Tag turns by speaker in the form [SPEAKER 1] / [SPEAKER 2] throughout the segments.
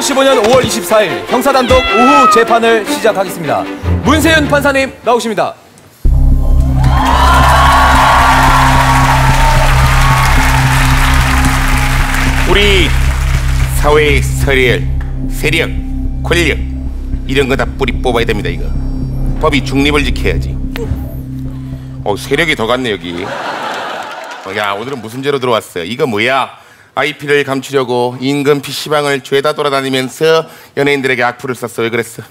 [SPEAKER 1] 2015년 5월 24일 형사단독 오후 재판을 시작하겠습니다. 문세윤 판사님 나오십니다.
[SPEAKER 2] 우리 사회의 서열, 세력, 권력 이런 거 다 뿌리 뽑아야 됩니다 이거. 법이 중립을 지켜야지. 어 세력이 더 갔네 여기. 어, 야 오늘은 무슨 죄로 들어왔어 이거 뭐야 IP를 감추려고 인근 PC방을 죄다 돌아다니면서 연예인들에게 악플을 썼어 왜 그랬어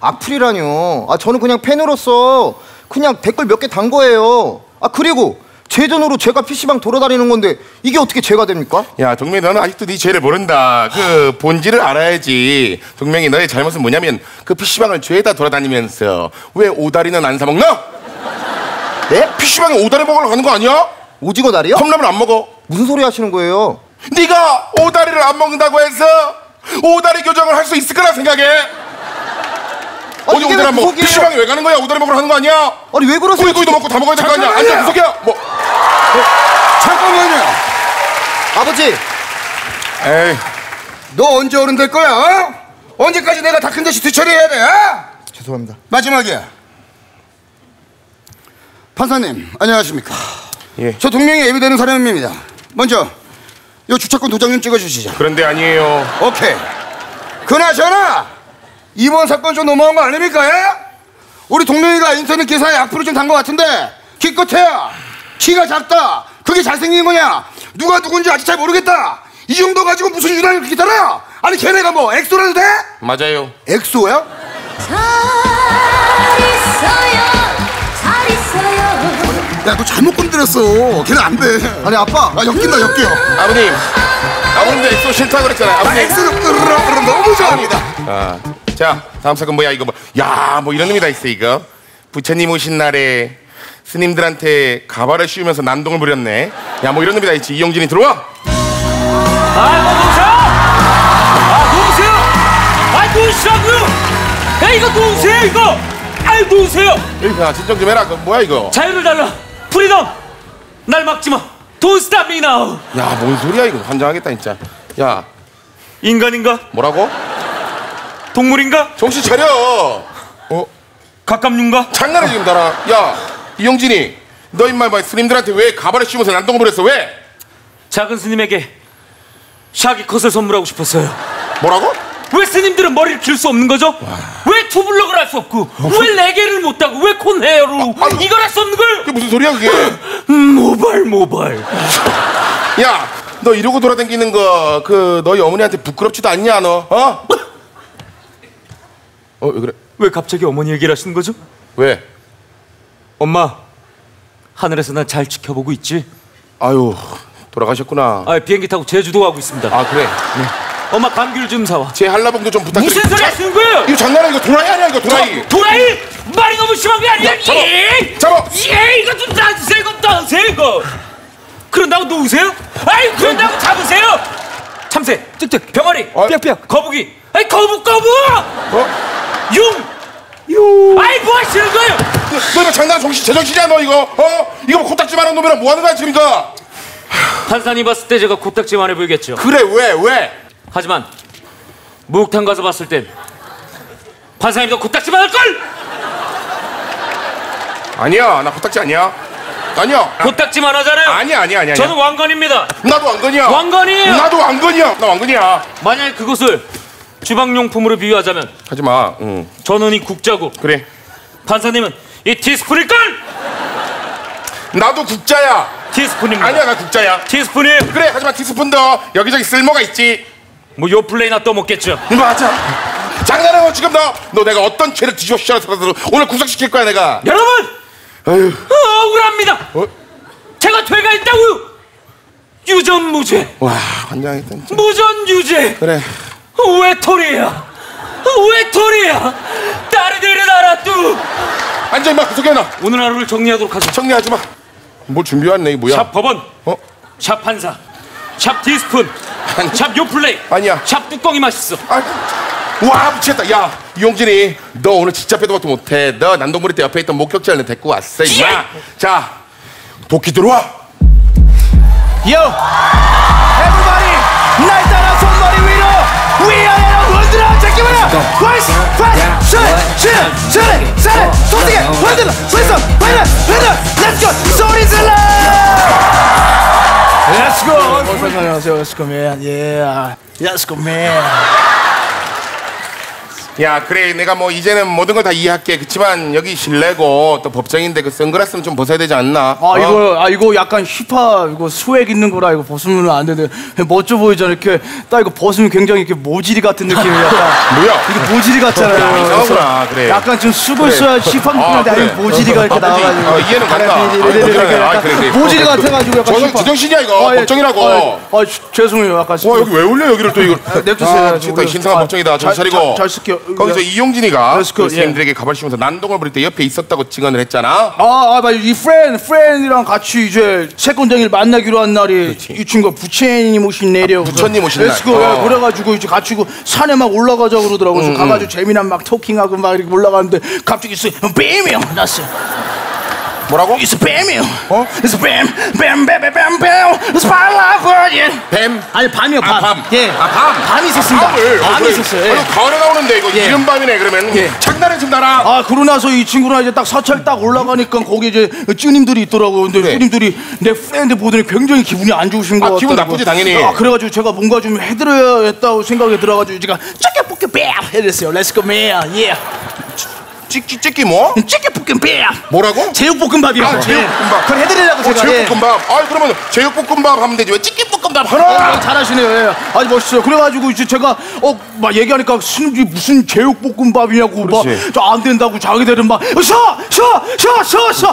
[SPEAKER 3] 악플이라뇨. 아 저는 그냥 팬으로서 그냥 댓글 몇 개 단 거예요. 아 그리고 제 돈으로 제가 PC방 돌아다니는 건데 이게 어떻게 죄가 됩니까?
[SPEAKER 2] 야 동명이 너는 아직도 네 죄를 모른다 그 본질을 알아야지 동명이 너의 잘못은 뭐냐면 그 PC방을 죄다 돌아다니면서 왜 오다리는 안 사먹나?
[SPEAKER 3] 네?
[SPEAKER 2] PC방에 오다리 먹으러 가는 거 아니야?
[SPEAKER 3] 오징어 다리요?
[SPEAKER 2] 컵라면 안 먹어
[SPEAKER 3] 무슨 소리 하시는 거예요?
[SPEAKER 2] 네가 오다리를 안 먹는다고 해서 오다리 교정을 할 수 있을 거라 생각해 왜안 먹어?
[SPEAKER 3] 구석이에요?
[SPEAKER 2] PC방에 왜 가는 거야? 오다리 먹으러 가는 거 아니야?
[SPEAKER 3] 아니 왜 그러세요?
[SPEAKER 2] 꾸이꾸이도 먹고 다 먹어야 될 거 아니야? 앉아. 구석이야 뭐
[SPEAKER 4] 잠깐만요.
[SPEAKER 3] 아버지
[SPEAKER 2] 에이
[SPEAKER 4] 너 언제 어른 될 거야? 어? 언제까지 내가 다 큰 듯이 뒤처리해야 돼? 어?
[SPEAKER 3] 죄송합니다.
[SPEAKER 4] 마지막이야. 판사님, 안녕하십니까?
[SPEAKER 2] 예.
[SPEAKER 4] 저 동명이 예비되는 사람입니다. 먼저 요 주차권 도장 좀 찍어주시죠.
[SPEAKER 2] 그런데 아니에요
[SPEAKER 4] 오케이. 그나저나 이번 사건 좀 너무한 거 아닙니까? 예? 우리 동명이가 인터넷 기사에 악플을 좀단것 같은데 기껏해야 키가 작다. 그게 잘생긴 거냐? 누가 누군지 아직 잘 모르겠다. 이 정도 가지고 무슨 유난을 그렇게 달아? 아니 걔네가 뭐 엑소라도 돼?
[SPEAKER 2] 맞아요
[SPEAKER 4] 엑소야? 야 너 잘못 건드렸어. 걔는 안 돼.
[SPEAKER 3] 아니 아빠
[SPEAKER 4] 아 엮인다 엮여.
[SPEAKER 2] 아버님 아버님도 엑소 싫다 그랬잖아요
[SPEAKER 4] 나
[SPEAKER 2] 아버님
[SPEAKER 4] 엑소는 으르르 너무 좋아합니다.
[SPEAKER 2] 아, 자 다음 사건 뭐야 이거 뭐야뭐 이런 의미가 있어 이거 부처님 오신 날에 스님들한테 가발을 씌우면서 난동을 부렸네 야 뭐 이런 의미가 있지 이용진이 들어와
[SPEAKER 5] 아, 놓으세요! 아, 놓으시라고요! 야, 이거 놓으세요, 이거! 아이, 놓으세요!
[SPEAKER 2] 야 진정 좀 해라 그 뭐야 이거
[SPEAKER 5] 자유를 달라! Freedom! 날 막지 마! Don't stop me now!
[SPEAKER 2] 야 뭔 소리야 이거 환장하겠다 진짜 야
[SPEAKER 5] 인간인가?
[SPEAKER 2] 뭐라고
[SPEAKER 5] 동물인가?
[SPEAKER 2] 정신 차려 어
[SPEAKER 5] 갑각류인가?
[SPEAKER 2] 장난해 지금 나랑 야 이용진이 너 임마 뭐 스님들한테 왜 가발을 씌우면서 난동을 부렸어 왜
[SPEAKER 5] 작은 스님에게 shaggy cut을 선물하고 싶었어요.
[SPEAKER 2] 뭐라고
[SPEAKER 5] 왜 스님들은 머리를 길 수 없는 거죠? 왜 투블럭을 할 수 없고, 왜 레게를 못 하고, 왜 콘헤어로 이걸 할 수 없는
[SPEAKER 2] 그게
[SPEAKER 5] 걸?
[SPEAKER 2] 무슨 소리야 그게
[SPEAKER 5] 음, 모발, 모발.
[SPEAKER 2] 야 너 이러고 돌아다니는 거 그 너희 어머니한테 부끄럽지도 않냐 너 어? 어 왜 그래
[SPEAKER 5] 왜 갑자기 어머니 얘기를 하시는 거죠?
[SPEAKER 2] 왜
[SPEAKER 5] 엄마, 하늘에서 난 잘 지켜보고 있지?
[SPEAKER 2] 아유 돌아가셨구나
[SPEAKER 5] 아, 비행기 타고 제주도 가고 있습니다.
[SPEAKER 2] 아 그래
[SPEAKER 5] 엄마 감귤 좀 사와.
[SPEAKER 2] 제 한라봉도 좀 부탁드려
[SPEAKER 5] 무슨 소리 하시는 거예요?
[SPEAKER 2] 이거 장난이야 이거 도라이 아니야 이거 도라이
[SPEAKER 5] 도라이 말이 너무 심한 게 아니야.
[SPEAKER 2] 야, 잡아.
[SPEAKER 5] 예,
[SPEAKER 2] 잡아.
[SPEAKER 5] 예, 이거 좀 놔주세요. 이거 놔주세요. 이거. 그런다고 놓으세요? 아이, 그런다고 잡으세요. 참새, 뜩뜩, 병아리,
[SPEAKER 2] 어?
[SPEAKER 5] 삐약삐약, 거북이. 아이, 거북, 거북.
[SPEAKER 2] 어?
[SPEAKER 5] 용. 용. 아이, 뭐 하시는 거예요?
[SPEAKER 2] 너, 너 이거 장난 정신 제정신이야 너 이거 어? 이거 뭐 코딱지만한 놈이랑 뭐 하는 거야 지금 이거
[SPEAKER 5] 판사님 봤을 때 제가 코딱지만 해 보이겠죠.
[SPEAKER 2] 그래 왜 왜?
[SPEAKER 5] 하지만 목욕탕 가서 봤을 땐 판사님도 코딱지만할 걸.
[SPEAKER 2] 아니야 나 코딱지 아니야. 아니야.
[SPEAKER 5] 코딱지만 하잖아요.
[SPEAKER 2] 아니야 아니야 아니야
[SPEAKER 5] 저는 왕건입니다.
[SPEAKER 2] 나도 왕건이야.
[SPEAKER 5] 왕건이에요.
[SPEAKER 2] 나도 왕건이야. 나 왕건이야.
[SPEAKER 5] 만약 그것을 주방용품으로 비유하자면
[SPEAKER 2] 하지 마. 응.
[SPEAKER 5] 저는 이 국자고.
[SPEAKER 2] 그래.
[SPEAKER 5] 판사님은 이 티스푼일 걸.
[SPEAKER 2] 나도 국자야.
[SPEAKER 5] 티스푼입니다.
[SPEAKER 2] 아니야 나 국자야.
[SPEAKER 5] 티스푼이
[SPEAKER 2] 그래 하지만 티스푼도 여기저기 쓸모가 있지
[SPEAKER 5] 뭐 요 플레이나 떠먹겠죠.
[SPEAKER 2] 맞아 장난하고 지금 너 너 내가 어떤 죄를 뒤집어 씌워서 오늘 구속시킬 거야 내가
[SPEAKER 5] 여러분
[SPEAKER 2] 아유
[SPEAKER 5] 어, 억울합니다.
[SPEAKER 2] 어?
[SPEAKER 5] 제가 죄가 있다고요. 유전무죄,
[SPEAKER 2] 와 환장했다 진짜
[SPEAKER 5] 무전유죄.
[SPEAKER 2] 그래
[SPEAKER 5] 외톨이야. 외톨이야. 딸이 되는 알아 뚜.
[SPEAKER 2] 앉아 임마 구속해 놔
[SPEAKER 5] 오늘 하루를 정리하도록 하죠.
[SPEAKER 2] 정리하지 마 뭘 준비해왔네 이 뭐야
[SPEAKER 5] 샵 법원,
[SPEAKER 2] 어?
[SPEAKER 5] 샵 판사, 샵 티스푼, 샵 요플레,
[SPEAKER 2] 아니야.
[SPEAKER 5] 샵 뚜껑이 맛있어.
[SPEAKER 2] 아, 와 미쳤다 야 이용진이 너 오늘 진짜 빼도 박도 못해 너 난동부리 때 옆에 있던 목격자를 데리고 왔어 임마 자 도끼 들어와
[SPEAKER 1] Yo! Everybody! 날 따라 손머리 위로! 위아래로
[SPEAKER 3] 파이트 슈 슈, 슈, 슈, 소리게 흔들어 흔들어 흔들어 흔들어 Let's
[SPEAKER 6] comer, yeah. Let's comer.
[SPEAKER 2] 야 그래 내가 뭐 이제는 모든 걸 다 이해할게 그치만 여기 실내고 또 법정인데 그 선글라스는 좀 벗어야 되지 않나
[SPEAKER 6] 아
[SPEAKER 2] 어?
[SPEAKER 6] 이거 아 이거 약간 힙합 이거 스웩 있는 거라 이거 벗으면 안 되는데 멋져 보이잖아 이렇게 딱 이거 벗으면 굉장히 이렇게 모지리 같은 느낌이 약간
[SPEAKER 2] 뭐야
[SPEAKER 6] 이게 모지리 같잖아요.
[SPEAKER 2] 야, 이상하구나,
[SPEAKER 6] 그래. 약간 좀
[SPEAKER 2] 그래.
[SPEAKER 6] 써야 힙합
[SPEAKER 2] 아,
[SPEAKER 6] 느낌인데
[SPEAKER 2] 그래.
[SPEAKER 6] 아니 모지리가 이렇게
[SPEAKER 2] 어,
[SPEAKER 6] 나와가지고
[SPEAKER 2] 어, 이해는 간다. 아. 아, 그래, 그래.
[SPEAKER 6] 모지리 같아가지고 약간
[SPEAKER 2] 저거
[SPEAKER 6] 힙합.
[SPEAKER 2] 제정신이야, 이거.
[SPEAKER 6] 예.
[SPEAKER 2] 법정이라고.
[SPEAKER 6] 아, 아, 주- 죄송해요 약간
[SPEAKER 2] 와 여기 왜 올려 여기를 또 이거
[SPEAKER 6] 아, 냅두세요.
[SPEAKER 2] 아, 진짜 신상한
[SPEAKER 6] 아,
[SPEAKER 2] 법정이다
[SPEAKER 6] 잘-
[SPEAKER 2] 차리고
[SPEAKER 6] 잘- 잘 쓸게요.
[SPEAKER 2] 거기서
[SPEAKER 6] 예.
[SPEAKER 2] 이용진이가
[SPEAKER 6] go,
[SPEAKER 2] 그 선생님들에게 가발 씌우면서 난동을 부릴 때 옆에 있었다고 증언을 했잖아
[SPEAKER 6] 아, 아, 맞아. 이 프렌드, 프렌드랑 같이 이제 채권장일 만나기로 한 날이 이 친구가 부처님 오신 내려.
[SPEAKER 2] 부처님 오신 날.
[SPEAKER 6] 렛츠고.
[SPEAKER 2] 어.
[SPEAKER 6] 그래가지고 이제 같이 그 산에 막 올라가자 그러더라고. 그래서 가가지고 재미난 막 토킹하고 막 이렇게 올라가는데 갑자기 있어. 뱀이요. 났어.
[SPEAKER 2] 뭐라고?
[SPEAKER 6] 있어 뱀이요. 어? 있어 뱀. 뱀, 뱀, 뱀, 뱀, 뱀. 스파라버지.
[SPEAKER 2] 뱀?
[SPEAKER 6] 아니 밤이요 밤.
[SPEAKER 2] 아, 밤.
[SPEAKER 6] 예.
[SPEAKER 2] 아, 밤.
[SPEAKER 6] 밤이 있었습니다.
[SPEAKER 2] 아, 밤을. 어,
[SPEAKER 6] 밤이
[SPEAKER 2] 그래.
[SPEAKER 6] 있었어요. 예.
[SPEAKER 2] 아유, 가을에 나오는데 이거
[SPEAKER 6] 예.
[SPEAKER 2] 이른 밤이네 그러면
[SPEAKER 6] 예.
[SPEAKER 2] 장난을 좀 나라
[SPEAKER 6] 아 그러고 나서 이 친구랑 이제 딱 사찰 딱 올라가니까 거기 이제 쭈님들이 있더라고 근데
[SPEAKER 2] 그래.
[SPEAKER 6] 쭈님들이 내 프렌드 보더니 굉장히 기분이 안 좋으신 거
[SPEAKER 2] 아,
[SPEAKER 6] 같더라고
[SPEAKER 2] 기분 나쁘지, 당연히.
[SPEAKER 6] 아 그래가지고 제가 뭔가 좀 해드려야겠다고 생각이 들어가지고 제가 찌개볶음 뱀 해드렸어요 렛츠고 맨 예.
[SPEAKER 2] 찍기 찍기 뭐?
[SPEAKER 6] 찌개볶음 뱀
[SPEAKER 2] 뭐라고?
[SPEAKER 6] 제육볶음밥이요
[SPEAKER 2] 아, 제육볶음밥.
[SPEAKER 6] 그걸 해드리려고
[SPEAKER 2] 어,
[SPEAKER 6] 제가 예.
[SPEAKER 2] 제육볶음밥 아 그러면 제육볶음밥 하면 되지 왜 찌개볶음밥 하나
[SPEAKER 6] 아, 잘하시네요. 예. 아주 멋있어요. 그래가지고 이제 제가 어 막 얘기하니까 신우지 무슨 제육볶음밥이냐고. 막안 된다고 자기들은 막쉬쉬쉬쉬쉬쉬쉬쉬쉬쉬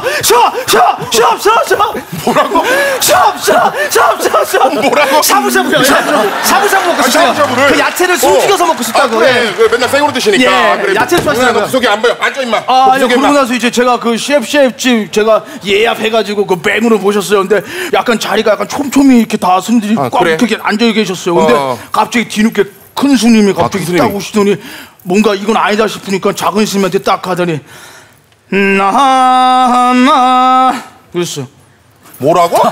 [SPEAKER 2] 뭐라고?
[SPEAKER 6] 쉬쉬쉬쉬쉬
[SPEAKER 2] 뭐라고?
[SPEAKER 6] 샤브샤브요. 예. 샤브샤브 먹고
[SPEAKER 2] 아,
[SPEAKER 6] 싶어요.
[SPEAKER 2] 샤브샤브를
[SPEAKER 6] 그 야채를 숨죽여서
[SPEAKER 2] 어.
[SPEAKER 6] 먹고 싶다고.
[SPEAKER 2] 아, 그래
[SPEAKER 6] 예.
[SPEAKER 2] 그 맨날 생으로 드시니까
[SPEAKER 6] 예,
[SPEAKER 2] 그래.
[SPEAKER 6] 야채를
[SPEAKER 2] 동현아,
[SPEAKER 6] 좋아하시나요?
[SPEAKER 2] 너 구석에 안 보여 앉아 임마
[SPEAKER 6] 아, 아니, 그러고. 나서 이제 제가 그 셰프 셰프집 제가 예약해가지고 그 뱅으로 모셨어요. 근데 약간 자리가 약간 촘촘히 이렇게 다 손들이
[SPEAKER 2] 아,
[SPEAKER 6] 꽉
[SPEAKER 2] 그래?
[SPEAKER 6] 이렇게 앉아 계셨어요. 근데
[SPEAKER 2] 어.
[SPEAKER 6] 갑자기 뒤늦게 큰 스님이 갑자기 큰딱
[SPEAKER 2] 스님이.
[SPEAKER 6] 오시더니 뭔가 이건 아니다 싶으니까 작은 스님한테 딱 하더니 나나 그랬어.
[SPEAKER 2] 뭐라고?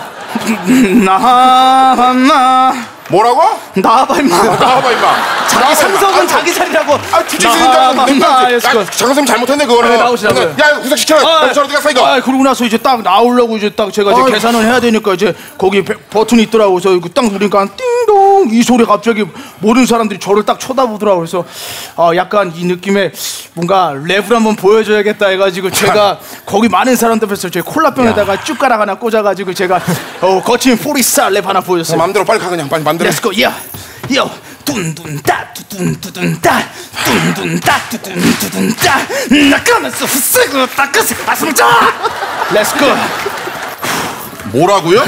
[SPEAKER 6] 나나
[SPEAKER 2] 뭐라고?
[SPEAKER 6] 나와봐 임마.
[SPEAKER 2] 나와봐 임마
[SPEAKER 6] 자기. 상석은
[SPEAKER 2] 아,
[SPEAKER 6] 자기 자리라고.
[SPEAKER 2] 아 주지스님 장
[SPEAKER 6] 나와봐,
[SPEAKER 2] 야
[SPEAKER 6] 예스, 그.
[SPEAKER 2] 장선생 잘못했네 그거는
[SPEAKER 6] 네, 나오시라고요.
[SPEAKER 2] 야 시켜 야, 저 어디 갔어 이거
[SPEAKER 6] 아, 그러고 나서 이제 딱 나오려고 이제 딱 제가 이제. 계산을 해야 되니까 이제 거기 배- 버튼이 있더라고. 그래서 딱 누르니까 띵동 이 소리 갑자기 모르는 사람들이 저를 딱 쳐다보더라고. 그래서 아, 약간 이 느낌에 뭔가 랩을 한번 보여줘야겠다 해가지고 제가 거기 많은 사람들 앞에서 제 콜라병에다가 쭈가락 하나 꽂아가지고 제가 어, 거친 포리스타 랩 하나 보였어요.
[SPEAKER 2] 마음대로 빨리 가 그냥 빨리 해.
[SPEAKER 6] Let's go, yeah. Yo, 둔둔따 둔둔따 둔둔따 둔둔따 나가면서 쓰고 닦아서 아승자. Let's go.
[SPEAKER 2] 뭐라고요?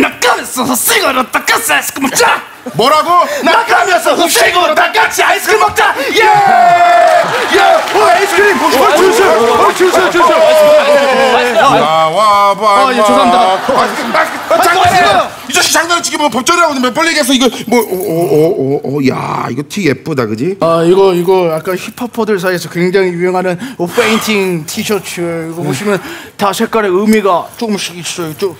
[SPEAKER 6] 나가면서 쓰고 닦아서 아이스크림 먹자.
[SPEAKER 2] 뭐라고?
[SPEAKER 6] 나가면서 쓰고 닦아서 아이스크림 먹자. 예!
[SPEAKER 2] 야! 어, 아이스크림! 어, 주세요! 어, 주세요! 주세요! 나와봐
[SPEAKER 6] 아, 예, 죄송합니다.
[SPEAKER 2] 아 아! 이 자식 장난을 치기 뭐 법전이라고 몇번 얘기했어 이거 뭐 뭐어어어야 이거 티 예쁘다 그지?
[SPEAKER 6] 아 이거 이거 약간 힙합퍼들 사이에서 굉장히 유행하는 어, 페인팅 티셔츠 이거 보시면 다 색깔의 의미가 조금씩 있어요. 좀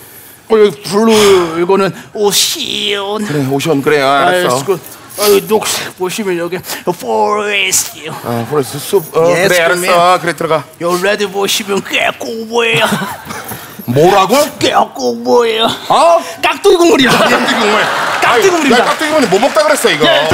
[SPEAKER 6] 어, 여기 블루 이거는 오시온.
[SPEAKER 2] 그래 오션 그래 아, 알았어
[SPEAKER 6] 그, 어, 녹색 보시면 여기 포레스트.
[SPEAKER 2] 아 그래서 숲 어,
[SPEAKER 6] Yes,
[SPEAKER 2] 그래. 알았어 그래 들어가
[SPEAKER 6] 요 레드 보시면 꽤 꼬보예요.
[SPEAKER 2] 뭐라고?
[SPEAKER 6] 꽤 꼬보예요.
[SPEAKER 2] 어?
[SPEAKER 6] 깍두기 국물이야.
[SPEAKER 2] 깍두기 국물
[SPEAKER 6] 깍두기 국물입니다.
[SPEAKER 2] 깍두기 국물 뭐 먹다 그랬어 이거
[SPEAKER 6] 예.